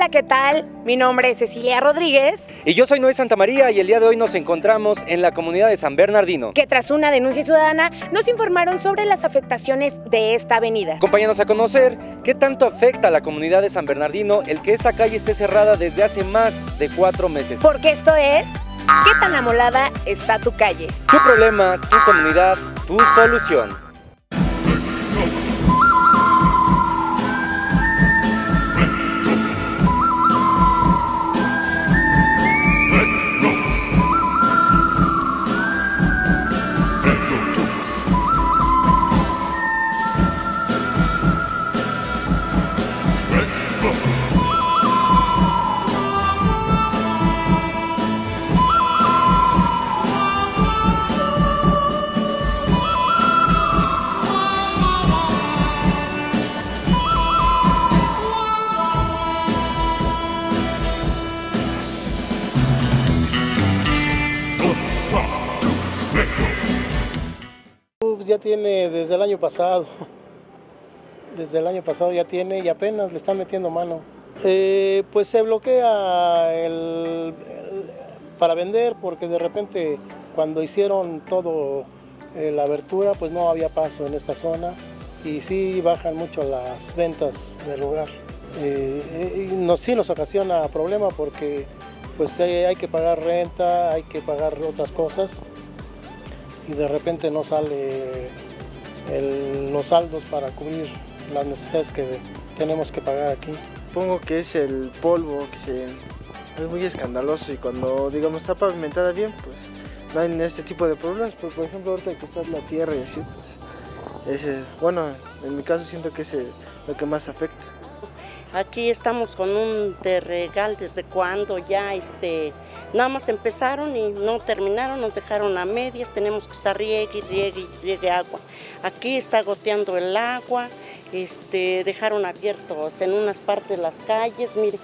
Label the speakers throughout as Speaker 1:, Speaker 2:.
Speaker 1: Hola, ¿qué tal? Mi nombre es Cecilia Rodríguez.
Speaker 2: Y yo soy Noé Santamaría y el día de hoy nos encontramos en la comunidad de San Bernardino.
Speaker 1: Que tras una denuncia ciudadana nos informaron sobre las afectaciones de esta avenida.
Speaker 2: Acompáñanos a conocer qué tanto afecta a la comunidad de San Bernardino el que esta calle esté cerrada desde hace más de cuatro meses.
Speaker 1: Porque esto es... ¿Qué tan amolada está tu calle?
Speaker 2: Tu problema, tu comunidad, tu solución.
Speaker 3: Ya tiene desde el año pasado. Desde el año pasado ya tiene y apenas le están metiendo mano. Eh, pues se bloquea el- el- para vender porque de repente cuando hicieron todo eh, la abertura pues no había paso en esta zona y sí bajan mucho las ventas del lugar. Eh, nos, sí nos ocasiona problema porque pues hay que pagar renta, hay que pagar otras cosas y de repente no sale los saldos para cubrir las necesidades que tenemos que pagar aquí.
Speaker 4: Supongo que es el polvo que se, es muy escandaloso y cuando digamos está pavimentada bien pues no hay este tipo de problemas, pero por ejemplo ahorita que está la tierra y así pues ese, bueno en mi caso siento que es lo que más afecta.
Speaker 5: Aquí estamos con un terregal desde cuando ya este nada más empezaron y no terminaron, nos dejaron a medias, tenemos que estar riegue, riegue, riegue agua. Aquí está goteando el agua, este, dejaron abiertos en unas partes las calles, mire,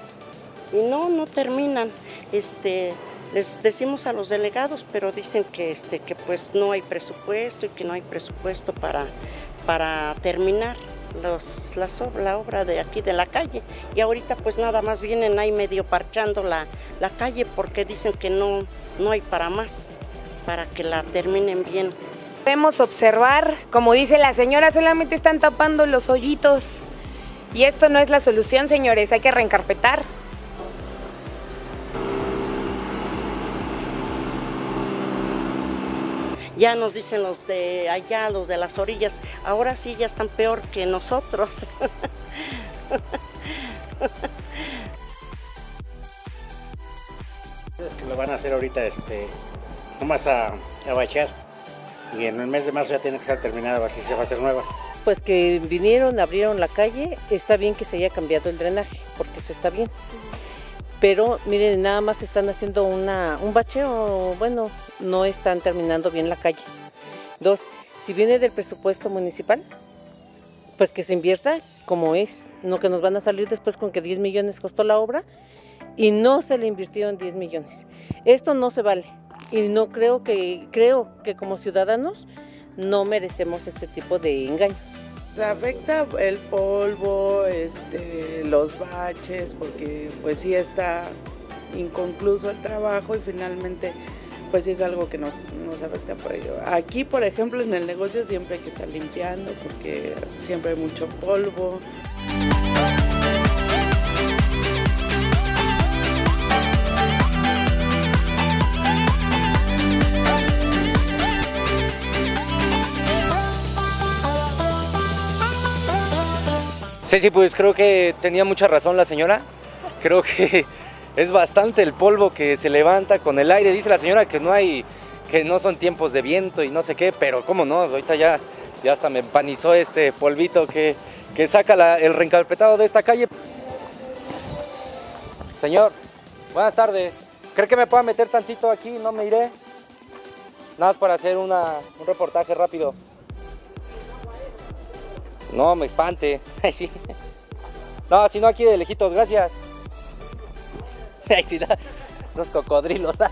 Speaker 5: y no, no terminan. Este, les decimos a los delegados, pero dicen que, este, que pues no hay presupuesto y que no hay presupuesto para, para terminar los, las la obra de aquí de la calle. Y ahorita pues nada más vienen ahí medio parchando la, la calle porque dicen que no, no hay para más, para que la terminen bien.
Speaker 1: Podemos observar, como dice la señora, solamente están tapando los hoyitos. Y esto no es la solución, señores, hay que reencarpetar.
Speaker 5: Ya nos dicen los de allá, los de las orillas, ahora sí ya están peor que nosotros.
Speaker 6: lo van a hacer ahorita, este, nomás a, a bachar. Y en el mes de marzo ya tiene que estar terminada, así se va a hacer nueva.
Speaker 7: Pues que vinieron, abrieron la calle, está bien que se haya cambiado el drenaje, porque eso está bien. Pero miren, nada más están haciendo una, un bacheo, bueno, no están terminando bien la calle. Dos, si viene del presupuesto municipal, pues que se invierta como es, no que nos van a salir después con que 10 millones costó la obra y no se le invirtieron 10 millones. Esto no se vale y no creo que, creo que como ciudadanos no merecemos este tipo de engaños.
Speaker 8: Afecta el polvo, este, los baches, porque pues sí está inconcluso el trabajo y finalmente pues sí es algo que nos, nos afecta por ello. Aquí, por ejemplo, en el negocio siempre hay que estar limpiando porque siempre hay mucho polvo.
Speaker 2: Ceci, pues creo que tenía mucha razón la señora. Creo que es bastante el polvo que se levanta con el aire. Dice la señora que no hay, que no son tiempos de viento y no sé qué, pero cómo no, ahorita ya, ya hasta me empanizó este polvito que, que saca el reencarpetado de esta calle. Señor, buenas tardes. ¿Cree que me pueda meter tantito aquí? No me iré. Nada más para hacer un reportaje rápido. No, me espante. Ay, sí. No, aquí de lejitos, gracias. Ay, sí, da. Los cocodrilos.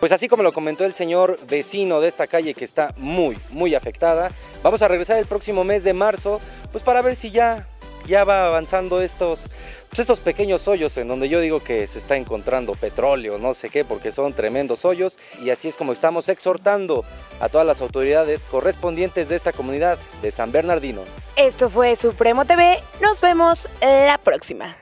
Speaker 2: Pues así como lo comentó el señor vecino de esta calle que está muy, muy afectada, vamos a regresar el próximo mes de marzo, pues para ver si ya, ya va avanzando estos, pues estos pequeños hoyos en donde yo digo que se está encontrando petróleo, no sé qué, porque son tremendos hoyos y así es como estamos exhortando a todas las autoridades correspondientes de esta comunidad de San Bernardino.
Speaker 1: Esto fue Supremo TV. Nos vemos la próxima.